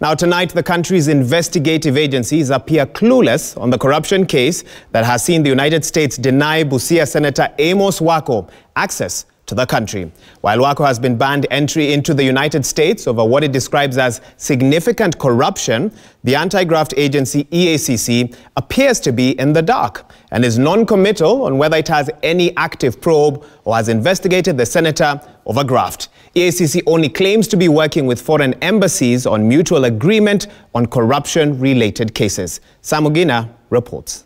Now, tonight, the country's investigative agencies appear clueless on the corruption case that has seen the United States deny Busia Senator Amos Wako access to the country. While Wako has been banned entry into the United States over what it describes as significant corruption, the anti-graft agency EACC appears to be in the dark and is non-committal on whether it has any active probe or has investigated the senator over graft. EACC only claims to be working with foreign embassies on mutual agreement on corruption-related cases. Sam Ogina reports.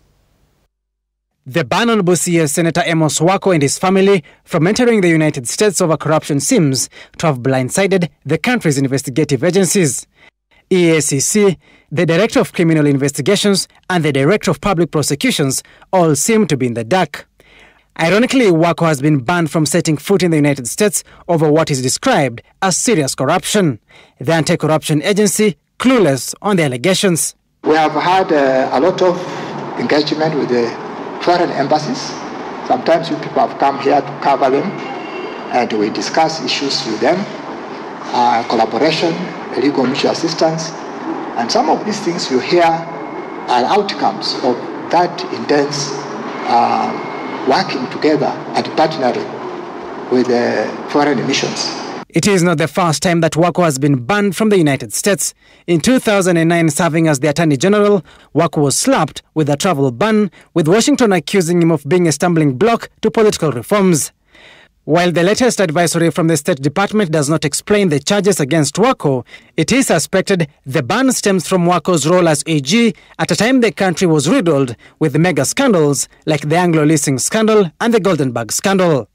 The ban on Busia Senator Amos Wako and his family from entering the United States over corruption seems to have blindsided the country's investigative agencies. EACC, the Director of Criminal Investigations, and the Director of Public Prosecutions all seem to be in the dark. Ironically, Wako has been banned from setting foot in the United States over what is described as serious corruption. The anti corruption agency clueless on the allegations. We have had uh, a lot of engagement with the foreign embassies. Sometimes you people have come here to cover them and we discuss issues with them, uh, collaboration, legal mutual assistance. And some of these things you hear are outcomes of that intense uh, working together and partnering with foreign missions. It is not the first time that Wako has been banned from the United States. In 2009, serving as the Attorney General, Wako was slapped with a travel ban, with Washington accusing him of being a stumbling block to political reforms. While the latest advisory from the State Department does not explain the charges against Wako, it is suspected the ban stems from Wako's role as AG at a time the country was riddled with mega scandals like the Anglo leasing scandal and the Goldenberg scandal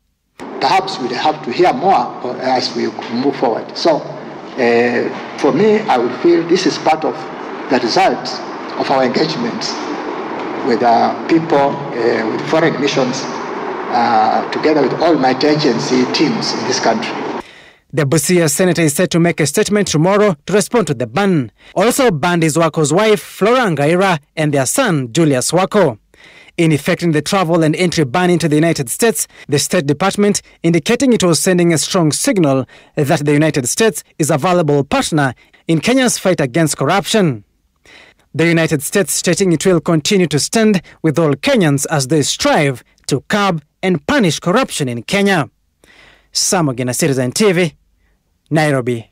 perhaps we'll have to hear more as we move forward. So, uh, for me, I would feel this is part of the result of our engagements with uh, people, uh, with foreign missions, uh, together with all my agency teams in this country. The Busia senator is set to make a statement tomorrow to respond to the ban. Also banned is Wako's wife, Flora Ngaira, and their son, Julius Wako in effecting the travel and entry ban into the United States, the State Department indicating it was sending a strong signal that the United States is a valuable partner in Kenya's fight against corruption. The United States stating it will continue to stand with all Kenyans as they strive to curb and punish corruption in Kenya. Samugina Citizen TV, Nairobi.